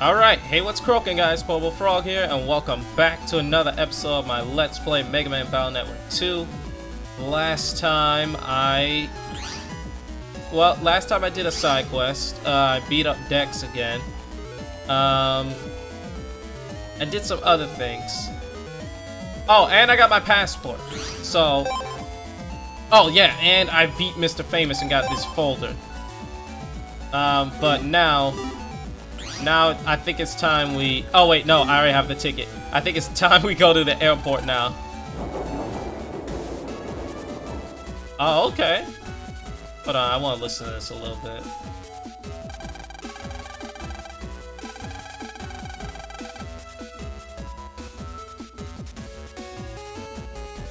Alright, hey what's croaking guys, Pobo Frog here, and welcome back to another episode of my Let's Play Mega Man Battle Network 2. Last time I... Well, last time I did a side quest, uh, I beat up Dex again. Um... I did some other things. Oh, and I got my passport. So... Oh yeah, and I beat Mr. Famous and got this folder. Um, but now... Now, I think it's time we... Oh, wait, no, I already have the ticket. I think it's time we go to the airport now. Oh, okay. Hold on, I want to listen to this a little bit.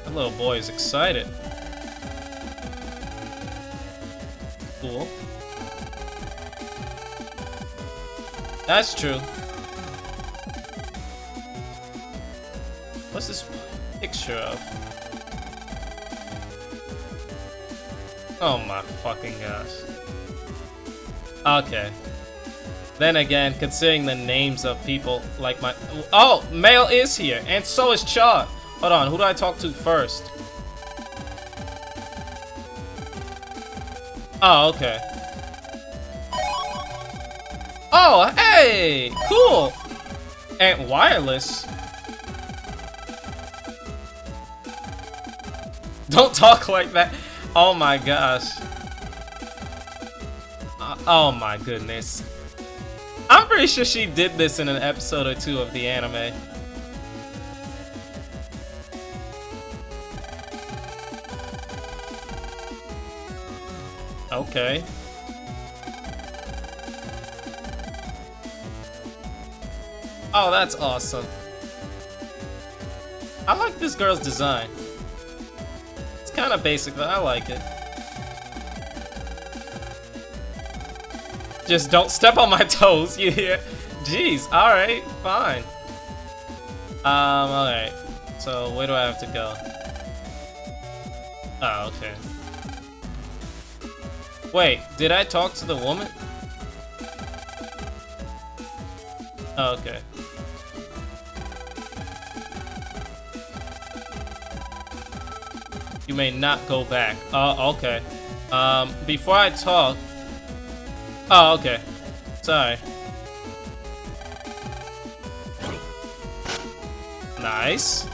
That little boy is excited. Cool. That's true. What's this picture of? Oh my fucking gosh. Okay. Then again, considering the names of people like my... Oh! Mayl is here! And so is Char! Hold on, who do I talk to first? Oh, okay. Oh, hey! Cool! And wireless? Don't talk like that. Oh my gosh. Uh, oh my goodness. I'm pretty sure she did this in an episode or two of the anime. Okay. Oh, that's awesome. I like this girl's design. It's kind of basic, but I like it. Just don't step on my toes, you hear? Jeez, alright, fine. Um, alright. So, where do I have to go? Oh, okay. Wait, did I talk to the woman? Okay. May not go back. Oh, okay. Um, before I talk... Oh, okay. Sorry. Nice.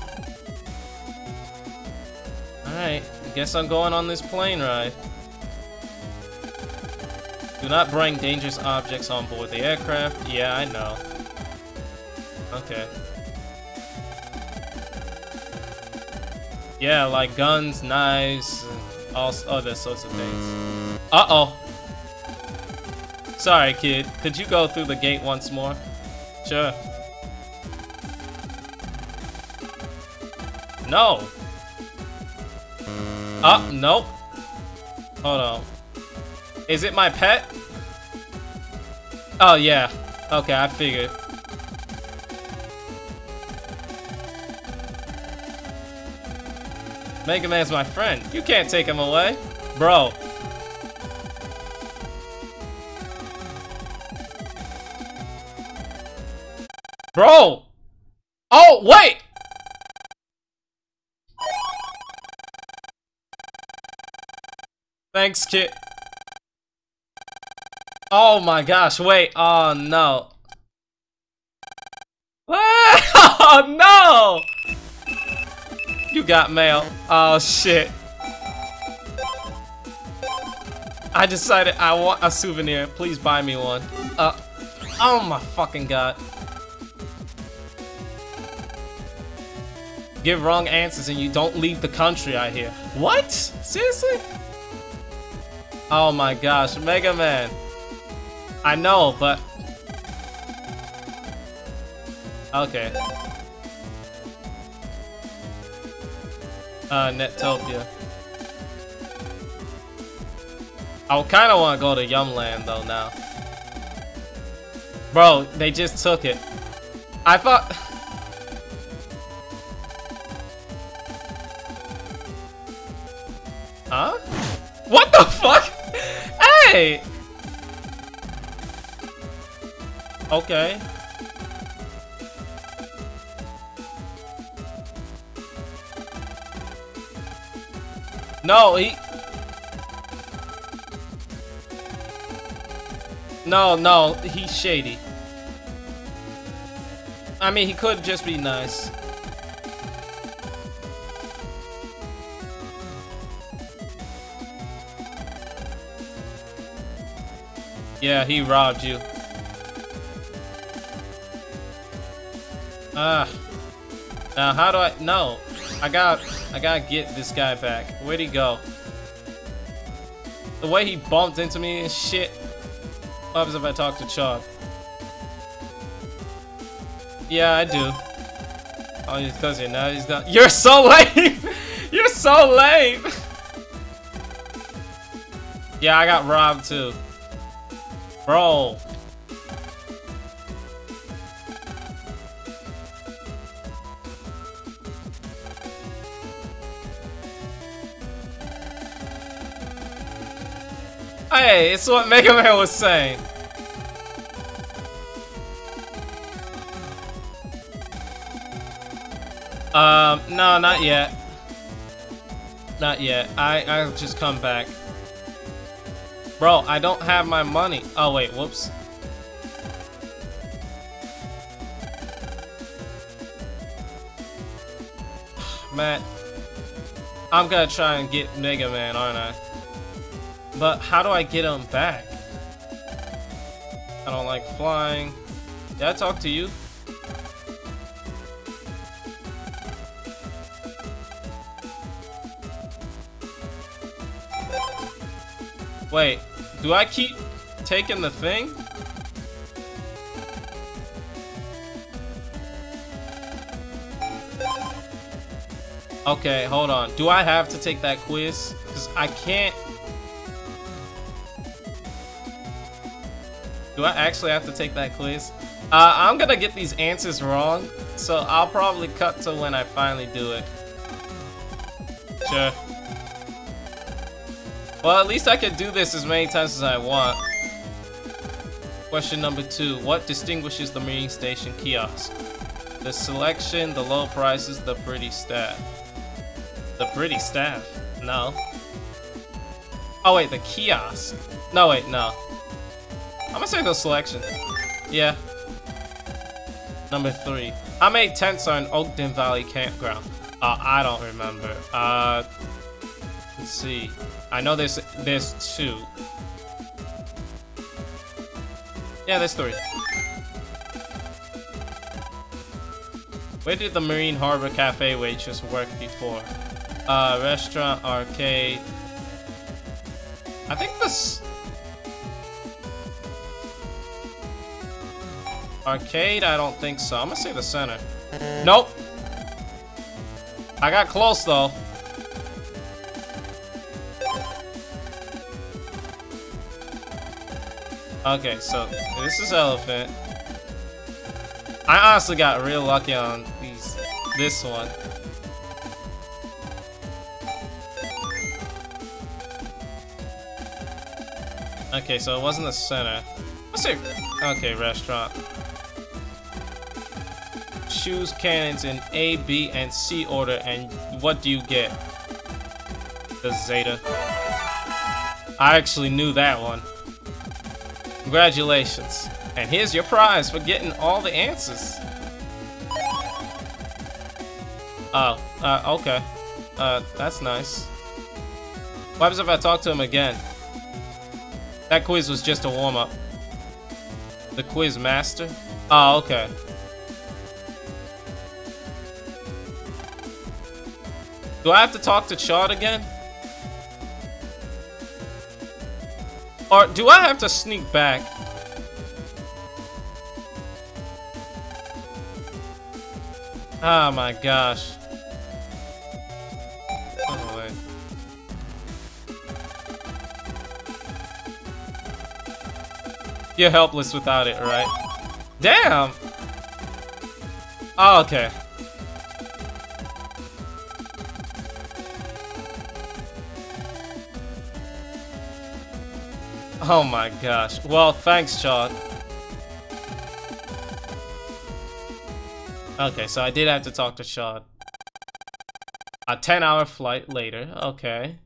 Alright, guess I'm going on this plane ride. Do not bring dangerous objects on board the aircraft. Yeah, I know. Okay. Yeah, like guns, knives, all other sorts of things. Uh-oh. Sorry, kid. Could you go through the gate once more? Sure. No. Oh, nope. Hold on. Is it my pet? Oh, yeah. Okay, I figured. Mega Man's my friend. You can't take him away. Bro. Bro! Oh, wait! Thanks, kid. Oh my gosh, wait. Oh no. Oh no! You got mail. Oh shit. I decided I want a souvenir. Please buy me one. Uh, oh my fucking god. Give wrong answers and you don't leave the country, I hear. What? Seriously? Oh my gosh, Mega Man. I know, but... Okay. Uh, Netopia. I kind of want to go to Yumland though now. Bro, they just took it. I thought... Huh? What the fuck? Hey! Okay. No, he... No, no, he's shady. I mean, he could just be nice. Yeah, he robbed you. Ah. Now, how do I... No. I got... I gotta get this guy back. Where'd he go? The way he bumped into me and shit. What happens if I talk to Chad? Yeah, I do. Oh, he's his cousin. Now he's gone. You're so lame! You're so lame! yeah, I got robbed too. Bro. Hey, it's what Mega Man was saying. Um, no, not yet. Not yet. I, I'll just come back. Bro, I don't have my money. Oh, wait, whoops. Matt, I'm gonna try and get Mega Man, aren't I? But how do I get him back? I don't like flying. Did I talk to you? Wait, do I keep taking the thing? Okay, hold on. Do I have to take that quiz? Because I can't... Do I actually have to take that quiz? Uh, I'm gonna get these answers wrong, so I'll probably cut to when I finally do it. Sure. Well, at least I can do this as many times as I want. Question number two. What distinguishes the Marine Station kiosk? The selection, the low prices, the pretty staff. The pretty staff? No. Oh wait, the kiosk. No wait, no. Gonna say the selection. Yeah. Number three. How many tents in Okuden Valley Campground? Uh, I don't remember. Uh, let's see. I know there's there's two. Yeah, there's three. Where did the Marine Harbor Cafe waitress work before? Uh, restaurant, arcade. I think this... Arcade? I don't think so. I'm gonna say the center. Nope. I got close though. Okay, so this is elephant. I honestly got real lucky on these this one. Okay, so it wasn't the center. Let's say okay, restaurant. Choose cannons in A, B, and C order, and what do you get? The Zeta. I actually knew that one. Congratulations. And here's your prize for getting all the answers. Oh, uh, okay. Uh, that's nice. What happens if I talk to him again? That quiz was just a warm-up. The quiz master? Oh, okay. Do I have to talk to Chad again? Or do I have to sneak back? Oh my gosh. Oh. You're helpless without it, right? Damn! Oh, okay. Oh my gosh. Well, thanks, Chad. Okay, so I did have to talk to Chad. A 10 hour flight later. Okay.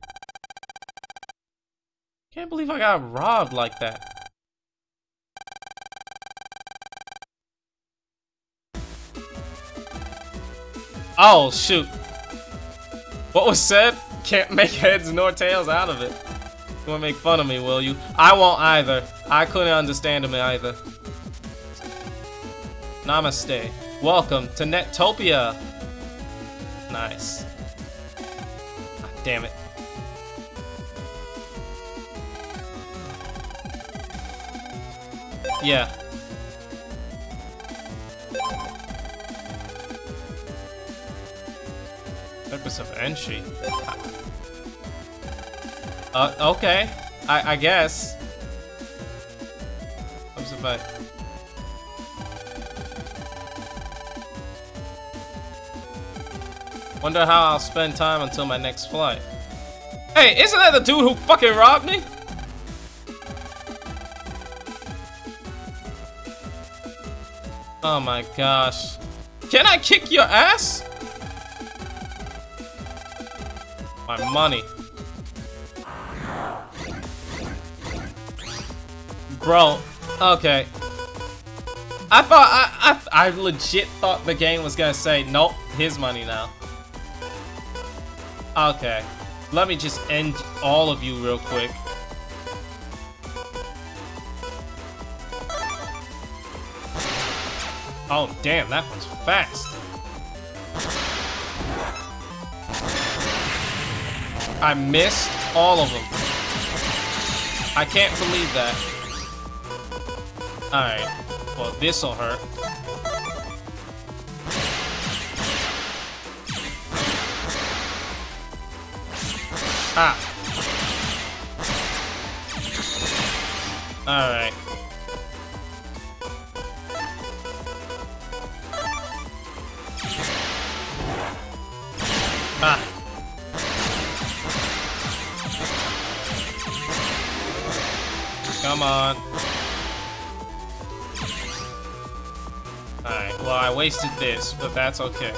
Can't believe I got robbed like that. Oh, shoot. What was said? Can't make heads nor tails out of it. You wanna make fun of me, will you? I won't either. I couldn't understand him either. Namaste. Welcome to Netopia. Nice. Ah, damn it. Yeah. Purpose of entry. Uh, okay. I, I guess. It back? Wonder how I'll spend time until my next flight. Hey, isn't that the dude who fucking robbed me? Oh my gosh. Can I kick your ass? My money. Bro, okay. I thought, I, I, I legit thought the game was gonna say, nope, his money now. Okay. Let me just end all of you real quick. Oh, damn, that was fast. I missed all of them. I can't believe that. Alright. Well, this'll hurt. Ah. Alright. Ah. Come on. Well I wasted this, but that's okay.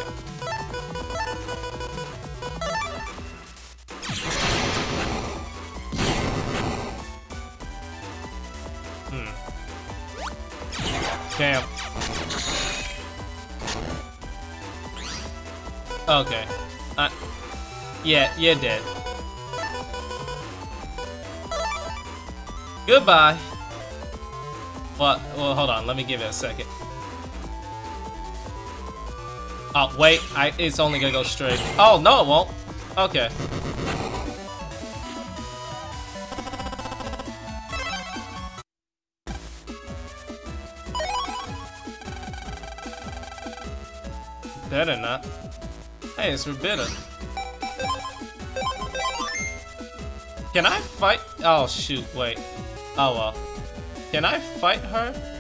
Hmm. Damn. Okay. Uh, yeah, you're dead. Goodbye. Well, well, hold on. Let me give it a second. Oh, wait. I, it's only gonna go straight. Oh, no, it won't. Okay. Better not. Hey, it's Rabida. Can I fight? Oh, shoot, wait. Oh, well. Can I fight her?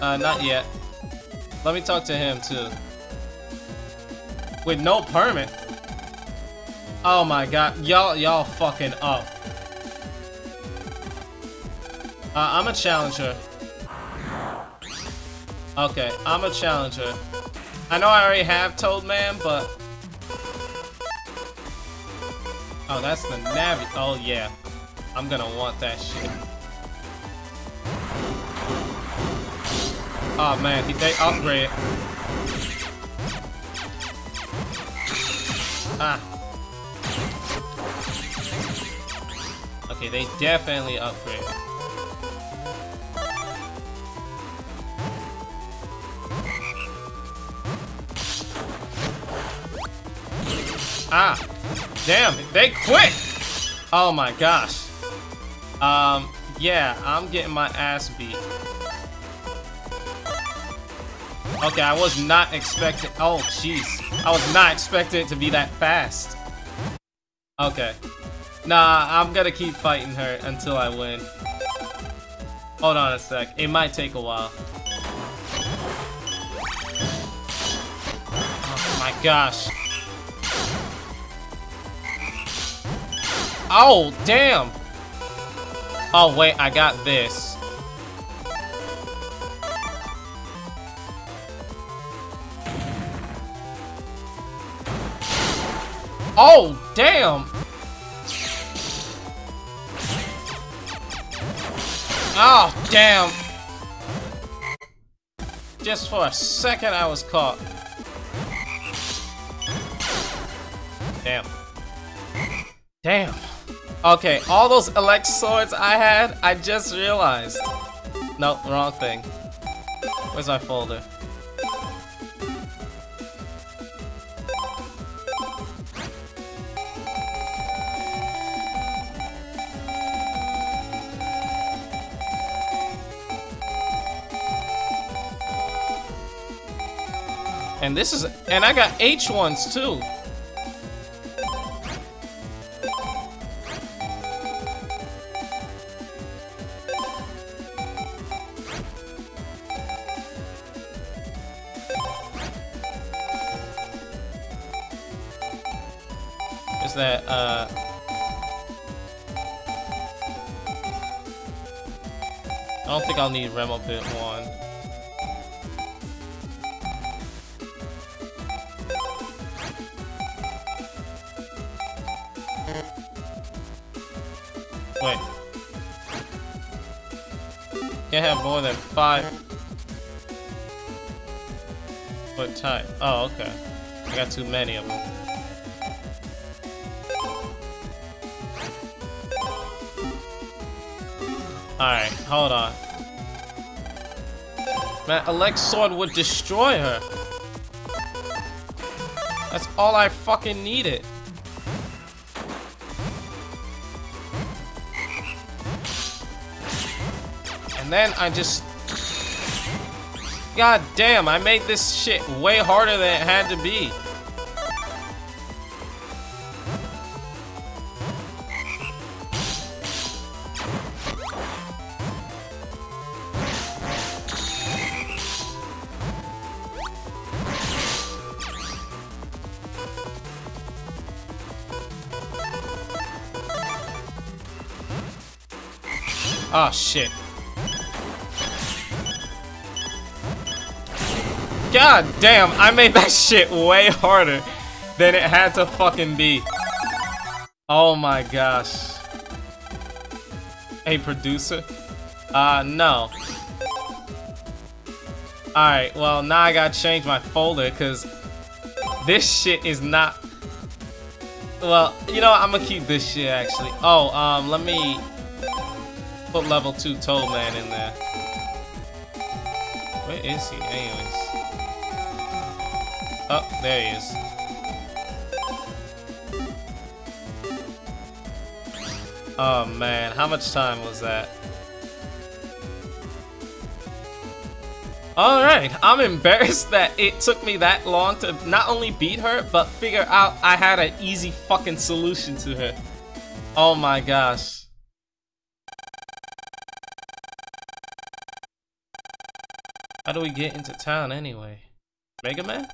Uh, not yet. Let me talk to him, too. With no permit? Oh my god, y'all, y'all fucking up. Uh, I'm a challenger. Okay, I'm a challenger. I know I already have Toad Man, but... Oh, that's the Navi. Oh, yeah. I'm gonna want that shit. Oh, man, did they upgrade. Ah. Okay, they definitely upgrade. Ah, damn, they quit. Oh my gosh. Um, yeah, I'm getting my ass beat. Okay, I was not expecting, oh jeez. I was not expecting it to be that fast. Okay. Nah, I'm gonna keep fighting her until I win. Hold on a sec, it might take a while. Oh my gosh. Oh, damn! Oh, wait, I got this. Oh, damn! Oh, damn! Just for a second I was caught. Damn. Damn. Okay, all those elect swords I had, I just realized. No, wrong thing. Where's my folder? And this is, and I got H ones too. Is that, uh... I don't think I'll need Remo Bit 1. Five foot type. Oh, okay. I got too many of them. Alright, hold on. Man, Sword would destroy her. That's all I fucking needed. And then I just... God damn, I made this shit way harder than it had to be. Oh shit. God damn, I made that shit way harder than it had to fucking be. Oh my gosh. Hey, producer? Uh, no. Alright, well, now I gotta change my folder, because this shit is not... Well, you know what? I'm gonna keep this shit, actually. Oh, um, let me put level 2 Toad Man in there. Where is he, anyways? Oh, there he is. Oh man, how much time was that? Alright, I'm embarrassed that it took me that long to not only beat her, but figure out I had an easy fucking solution to her. Oh my gosh. How do we get into town anyway? Mega Man?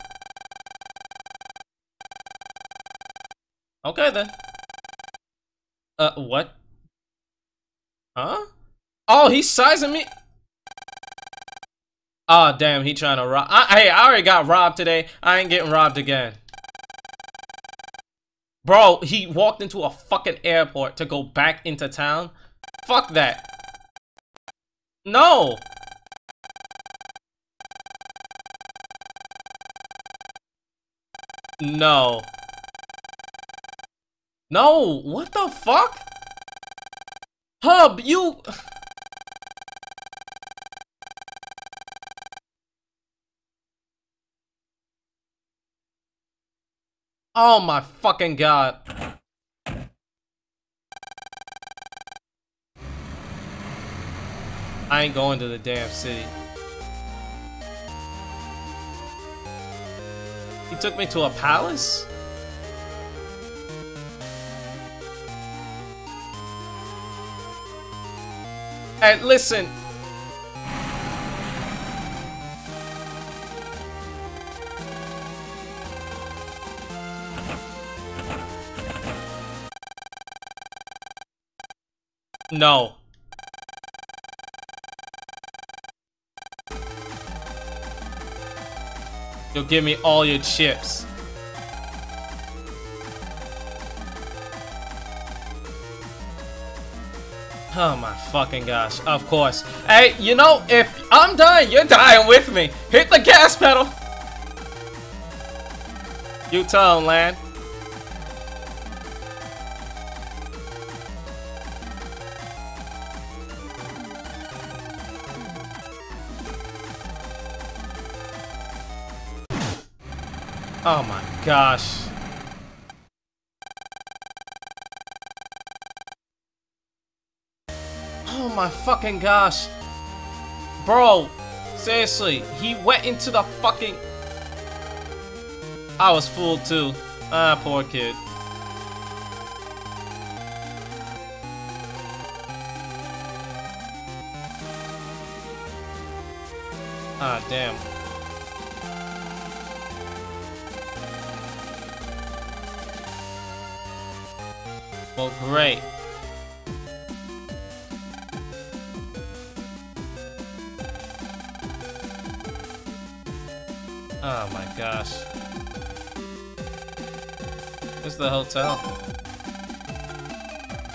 Okay then. Uh, what? Huh? Oh, he's sizing me. Oh, damn, he trying to rob. I, hey, I already got robbed today. I ain't getting robbed again. Bro, he walked into a fucking airport to go back into town. Fuck that. No. No. No, what the fuck? Hub, you... Oh my fucking god. I ain't going to the damn city. He took me to a palace? And listen. No. You'll give me all your chips. Oh my fucking gosh, of course. Hey, you know, if I'm dying, you're dying with me. Hit the gas pedal. You tell him. Oh my gosh. My fucking gosh. Bro, seriously, he went into the fucking... I was fooled too. Ah, poor kid. Ah, damn. Well, great. Oh my gosh. Where's the hotel?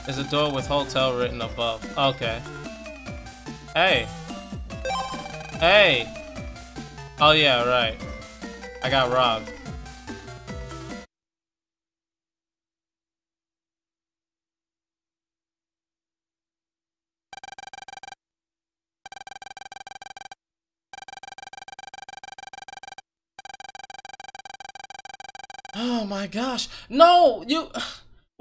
There's a door with hotel written above. Okay. Hey. Hey! Oh yeah, right. I got robbed. Gosh. No, you.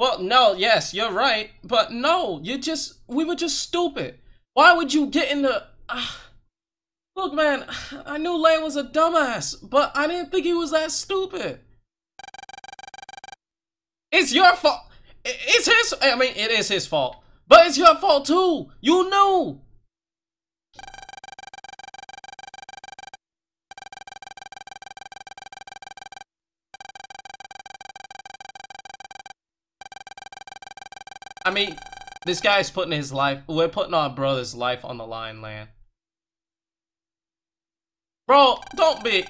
Well, no, yes, you're right. But no, you just. We were just stupid. Why would you get in the. Uh, look, man, I knew Lan was a dumbass, but I didn't think he was that stupid. It's your fault. It's his. I mean, it is his fault. But it's your fault too. You knew. I mean, this guy's putting his life. We're putting our brother's life on the line, Lan. Bro, don't be.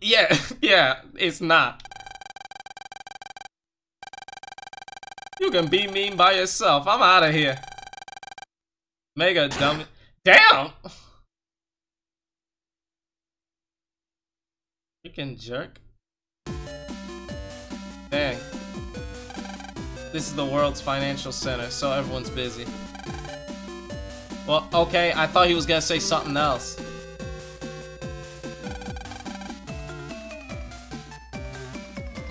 Yeah, yeah, it's not. You can be mean by yourself. I'm out of here. Mega dummy. Damn! You can jerk. This is the world's financial center, so everyone's busy. Well, okay, I thought he was gonna say something else.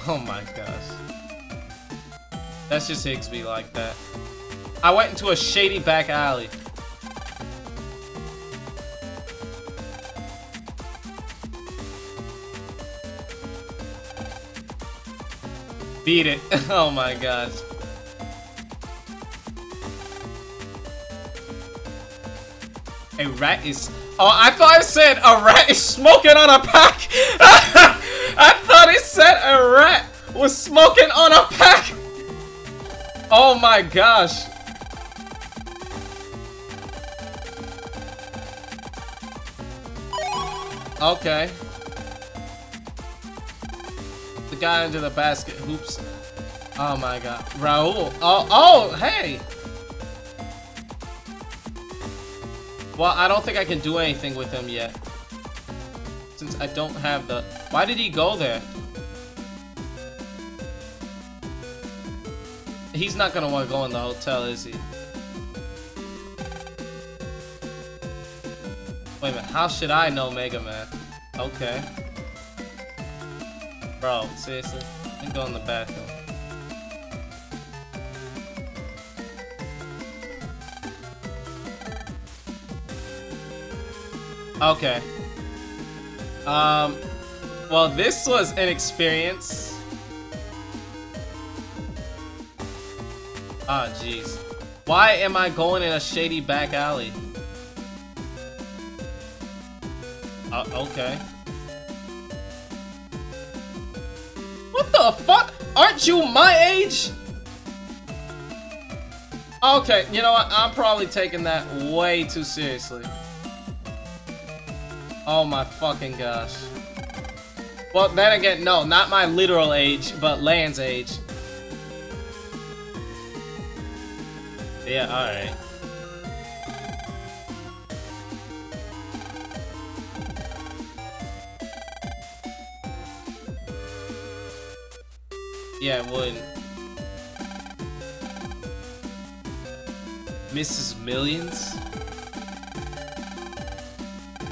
Oh my gosh. That's just Higsby like that. I went into a shady back alley. Beat it. oh my gosh. A rat is... Oh, I thought it said a rat is smoking on a pack! I thought it said a rat was smoking on a pack! Oh my gosh. Okay. The guy under the basket hoops. Oh my god. Raoul. Oh, oh, hey! Well, I don't think I can do anything with him yet. Since I don't have the... Why did he go there? He's not gonna want to go in the hotel, is he? Wait a minute, how should I know Mega Man? Okay. Bro, seriously? Let me go in the bathroom. Okay. Um, well, this was an experience. Ah, oh, jeez. Why am I going in a shady back alley? Uh, okay. What the fuck? Aren't you my age? Okay, you know what? I'm probably taking that way too seriously. Oh my fucking gosh. Well, then again, no, not my literal age, but Lan's age. Yeah, alright. Yeah, it wouldn't. Mrs. Millions?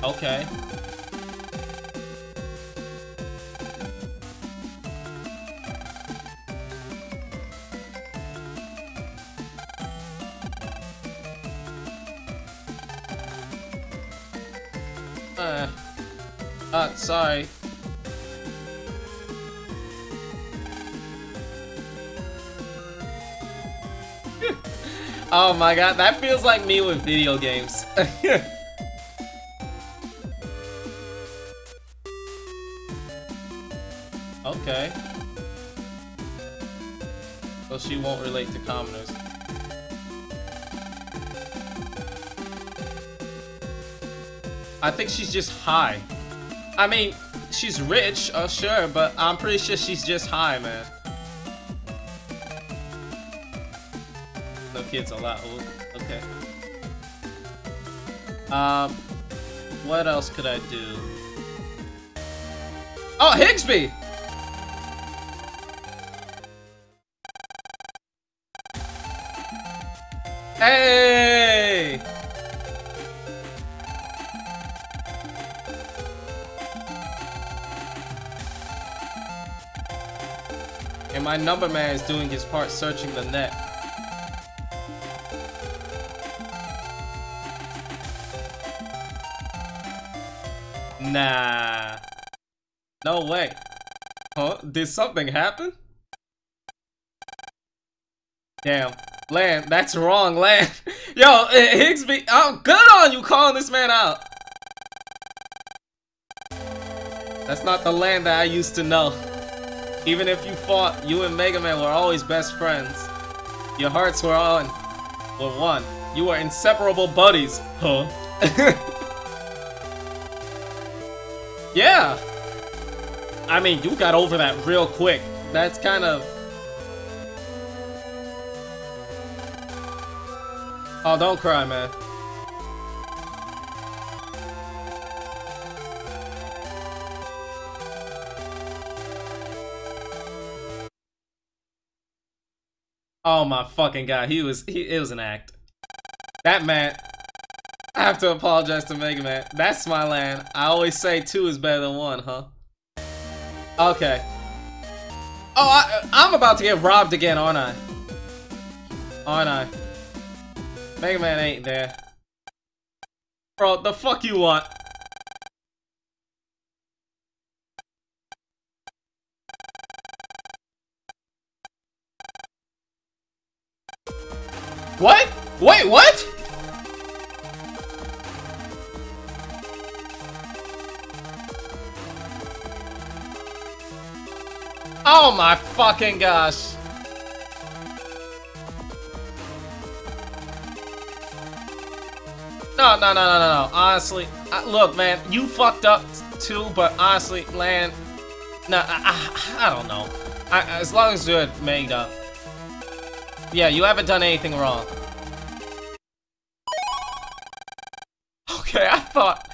Okay. Uh, uh, sorry. oh my god, that feels like me with video games. okay. So she won't relate to commoners. I think she's just high. I mean, she's rich, uh, sure, but I'm pretty sure she's just high, man. No kids allowed. Okay. Um, what else could I do? Oh, Higsby! Hey! And my number man is doing his part searching the net. Nah. No way. Huh? Did something happen? Damn. Lan, that's wrong, Lan. Yo, eh, Higsby, I'm good on you calling this man out. That's not the Lan that I used to know. Even if you fought, you and Mega Man were always best friends. Your hearts were on, were one. You were inseparable buddies, huh? yeah. I mean, you got over that real quick. That's kind of... Oh, don't cry, man. Oh my fucking god, he was he it was an act. That man I have to apologize to Mega Man. That's my land. I always say two is better than one, huh? Okay. Oh, I, I'm about to get robbed again, aren't I? Aren't I? Mega Man ain't there. Bro, the fuck you want? What? Wait, what? Oh my fucking gosh. No, no, no, no, no, no. Honestly, uh, look, man, you fucked up too, but honestly, Lan, no, I, I, I don't know. I, as long as you're made up. Yeah, you haven't done anything wrong. Okay, I thought...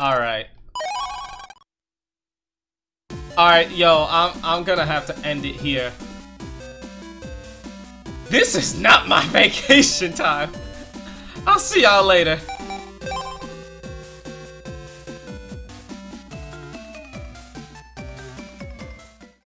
Alright. Alright, yo, I'm, I'm gonna have to end it here. This is not my vacation time. I'll see y'all later.